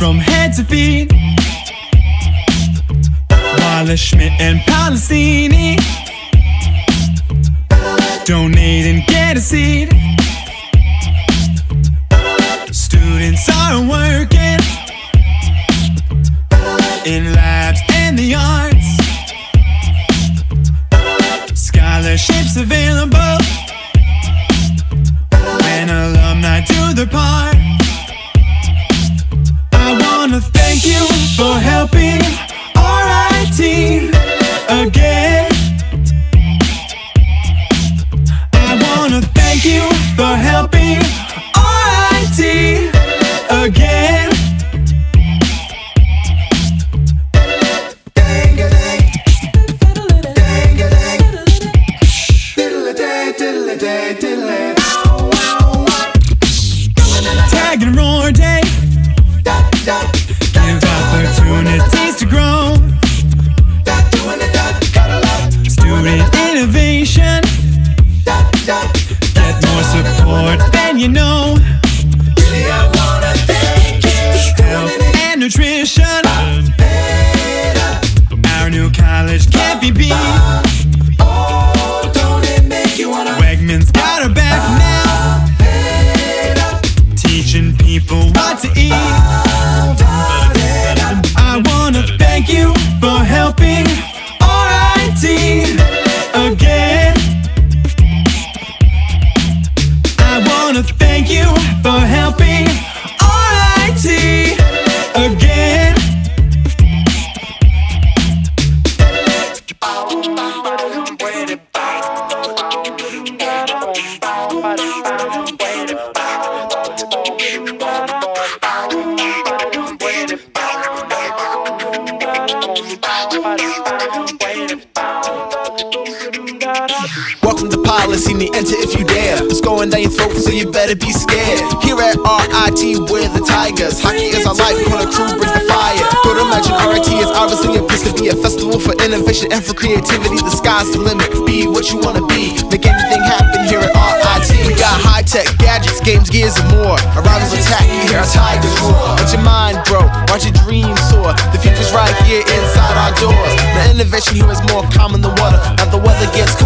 from head to feet. Marla Schmidt and Palestini Donate and get a seat. For helping RIT again. I wanna thank you for helping RIT again. Tag and Innovation. Get more support than you know. Really, I wanna thank you. And nutrition. Our new college can't be beat. Oh, don't it make you wanna? Wegmans got our back now. Teaching people what to eat. I wanna thank you for helping me enter if you dare. It's going down your throat, so you better be scared. Here at RIT, we're the Tigers. Hockey is our life, when a crew brings the fire. Don't imagine RIT is obviously a place to be a festival for innovation and for creativity. The sky's the limit, be what you wanna be. Make anything happen here at RIT. We got high tech gadgets, games, gears, and more. Our rivals attack, you hear our Tigers roar. Let your mind grow, watch your dreams soar. The future's right here inside our doors. The innovation here is more common than water. Now the weather gets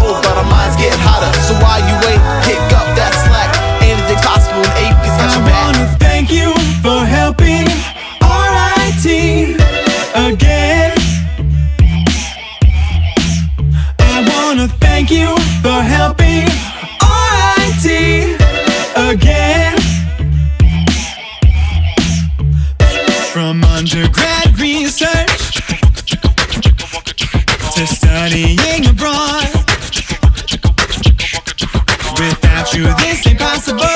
again. From undergrad research to studying abroad. Without you, this ain't possible.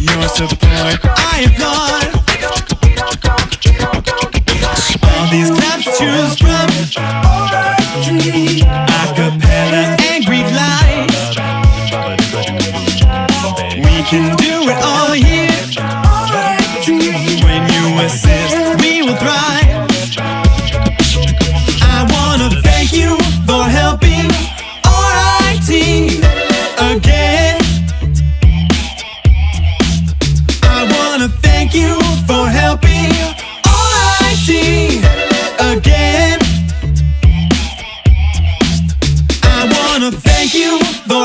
Your support, I applaud. All these clubs choose from. hand. I wanna thank you for